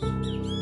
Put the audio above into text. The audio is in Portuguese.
Música